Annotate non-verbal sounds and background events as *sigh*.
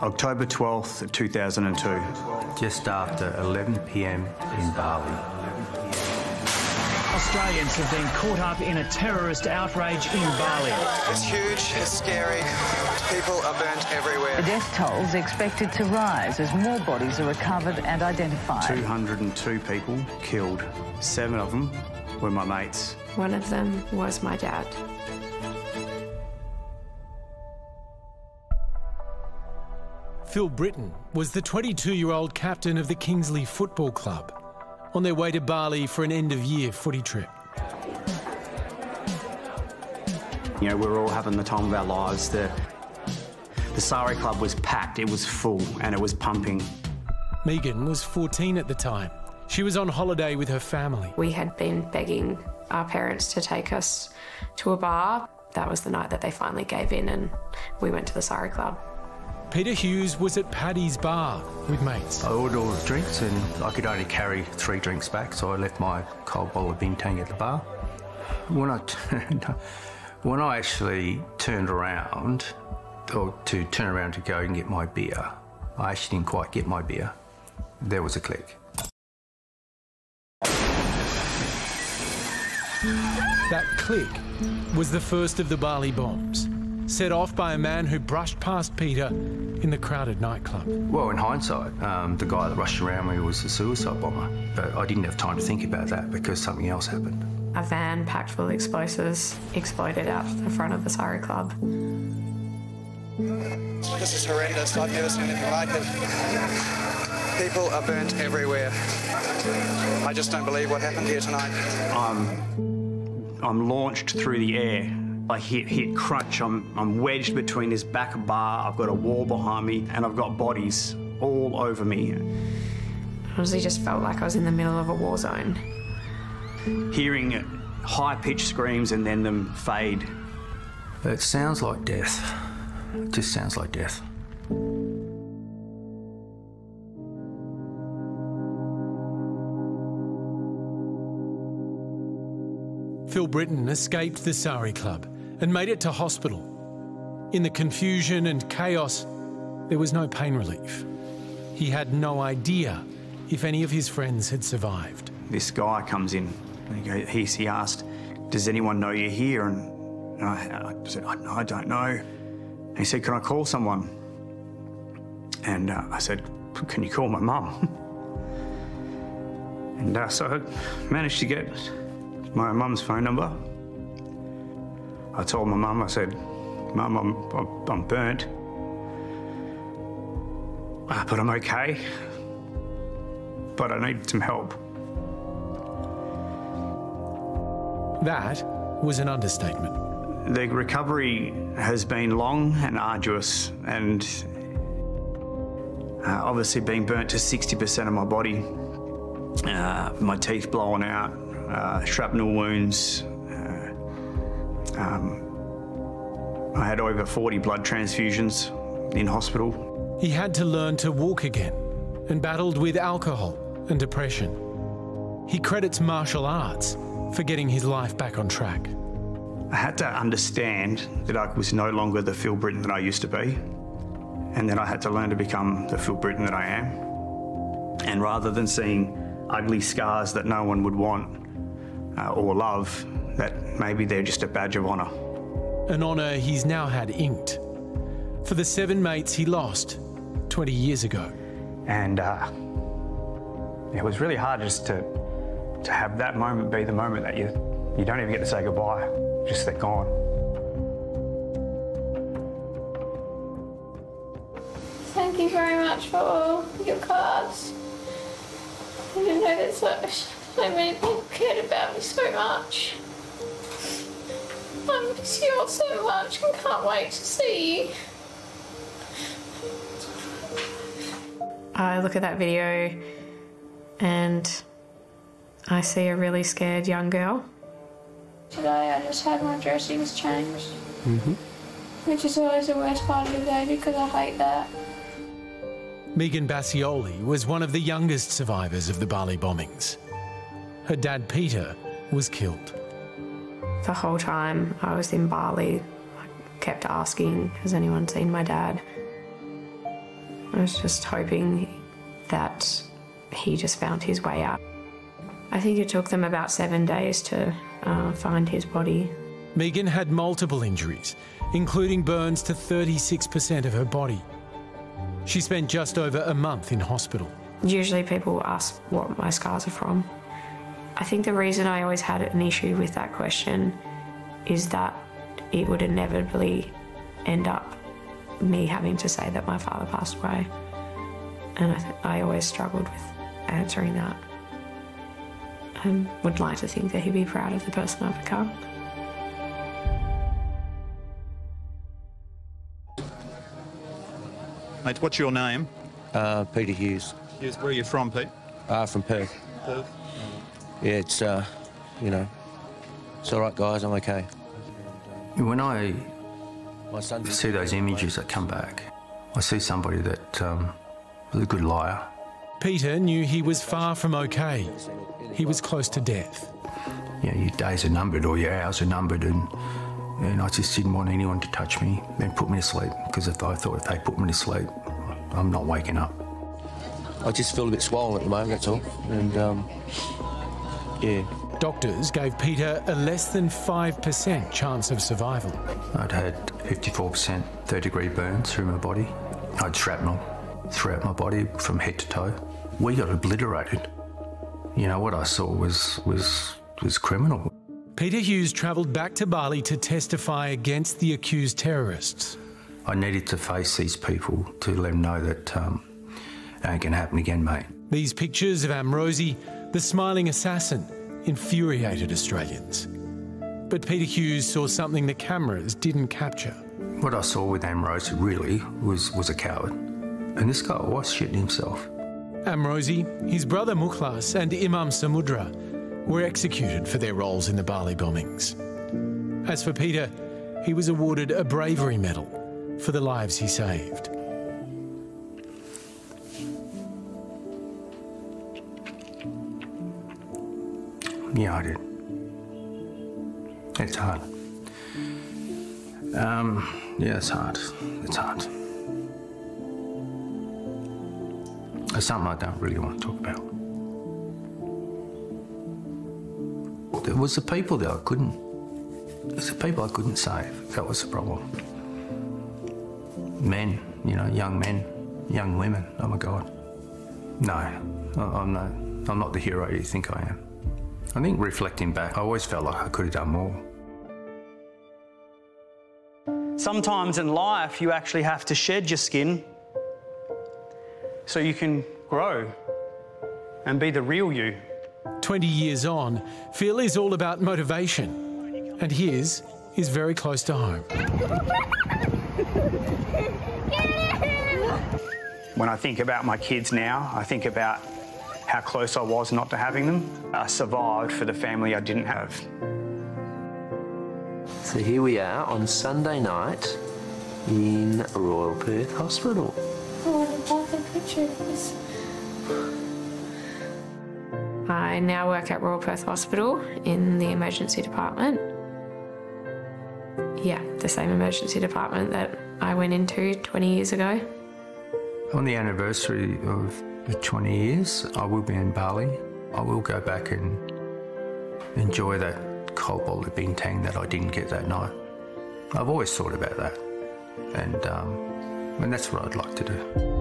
October 12th, 2002. Just after 11 pm in Bali. Australians have been caught up in a terrorist outrage in Bali. It's huge, it's scary. People are burnt everywhere. The death toll is expected to rise as more bodies are recovered and identified. 202 people killed. Seven of them were my mates. One of them was my dad. Phil Britton was the 22 year old captain of the Kingsley Football Club on their way to Bali for an end of year footy trip. You know, we were all having the time of our lives. The, the Sari Club was packed, it was full, and it was pumping. Megan was 14 at the time. She was on holiday with her family. We had been begging our parents to take us to a bar. That was the night that they finally gave in, and we went to the Sari Club. Peter Hughes was at Paddy's bar with mates. I ordered all the drinks and I could only carry three drinks back, so I left my cold bottle of Bintang at the bar. When I, *laughs* when I actually turned around, or to turn around to go and get my beer, I actually didn't quite get my beer. There was a click. That click was the first of the Bali bombs, set off by a man who brushed past Peter in the crowded nightclub. Well, in hindsight, um, the guy that rushed around me was a suicide bomber. But I didn't have time to think about that because something else happened. A van packed full of explosives exploded out the front of the Sari Club. This is horrendous. I've never seen anything like it. People are burnt everywhere. I just don't believe what happened here tonight. I'm, I'm launched through the air. I hit, hit crunch. I'm, I'm wedged between this back bar. I've got a wall behind me, and I've got bodies all over me. Honestly, just felt like I was in the middle of a war zone. Hearing high pitched screams and then them fade. It sounds like death. It just sounds like death. Phil Britton escaped the Sari Club and made it to hospital. In the confusion and chaos, there was no pain relief. He had no idea if any of his friends had survived. This guy comes in. And he, he, asked, Does anyone know you're here? And I, I said, I, don't know. He said, Can I call someone? And uh, I said, Can you call my mum? *laughs* and uh, so I managed to get my mum's phone number. I told my mum, I said, Mum, I'm, I'm, I'm burnt. Uh, but I'm okay. But I need some help. That was an understatement. The recovery has been long and arduous, and uh, obviously being burnt to 60% of my body, uh, my teeth blown out, uh, shrapnel wounds. Um, I had over 40 blood transfusions in hospital. He had to learn to walk again and battled with alcohol and depression. He credits martial arts for getting his life back on track. I had to understand that I was no longer the Phil Britton that I used to be, and that I had to learn to become the Phil Britton that I am. And rather than seeing ugly scars that no one would want uh, or love, that maybe they're just a badge of honour. An honour he's now had inked for the seven mates he lost 20 years ago. And uh, it was really hard just to to have that moment be the moment that you you don't even get to say goodbye. Just they're gone. Thank you very much for all your cards. I didn't know that so, so many people cared about me so much. I miss you all so much and can't wait to see you. I look at that video and I see a really scared young girl. Today I just had my dressings changed, Mm-hmm. which is always the worst part of the day because I hate that. Megan Basioli was one of the youngest survivors of the Bali bombings. Her dad, Peter, was killed. The whole time I was in Bali, I kept asking, Has anyone seen my dad? I was just hoping that he just found his way out. I think it took them about seven days to uh, find his body. Megan had multiple injuries, including burns to 36% of her body. She spent just over a month in hospital. Usually people ask what my scars are from. I think the reason I always had an issue with that question is that it would inevitably end up me having to say that my father passed away. And I, th- I always struggled with answering that. I would like to think that he'd be proud of the person I've become. Mate, what's your name? Uh, Peter Hughes. Yes, where are you from, Pete? Uh, from Perth. Perth. Yeah, it's, uh, you know, it's all right, guys, I'm okay. When I My son see those images that come back, I see somebody that um, was a good liar. Peter knew he was far from okay. He was close to death. You know, your days are numbered or your hours are numbered, and and I just didn't want anyone to touch me and put me to sleep because if I thought if they put me to sleep, I'm not waking up. I just feel a bit swollen at the moment, that's all. And, um, yeah. Doctors gave Peter a less than 5% chance of survival. I'd had 54% third degree burns through my body. I'd shrapnel throughout my body from head to toe. We got obliterated. You know what I saw was was was criminal. Peter Hughes travelled back to Bali to testify against the accused terrorists. I needed to face these people to let them know that um, it ain't gonna happen again, mate. These pictures of Amrozi, the smiling assassin, infuriated Australians. But Peter Hughes saw something the cameras didn't capture. What I saw with Amrozi really was was a coward, and this guy was shitting himself. Amrozi, his brother Mukhlas, and Imam Samudra were executed for their roles in the Bali bombings. As for Peter, he was awarded a bravery medal for the lives he saved. Did. It's hard. Um, yeah, it's hard. It's hard. It's something I don't really want to talk about. It was the people that I couldn't. It was the people I couldn't save. That was the problem. Men, you know, young men, young women. Oh my God. No, I'm not. I'm not the hero you think I am. I think reflecting back, I always felt like I could have done more. Sometimes in life, you actually have to shed your skin so you can grow and be the real you. 20 years on, Phil is all about motivation, and his is very close to home. When I think about my kids now, I think about how close I was not to having them. I survived for the family I didn't have. So here we are on Sunday night in Royal Perth Hospital. Oh, I love the picture of this. I now work at Royal Perth Hospital in the emergency department. Yeah, the same emergency department that I went into 20 years ago. On the anniversary of the 20 years, I will be in Bali. I will go back and enjoy that cold bowl of bintang that I didn't get that night. I've always thought about that, and um, and that's what I'd like to do.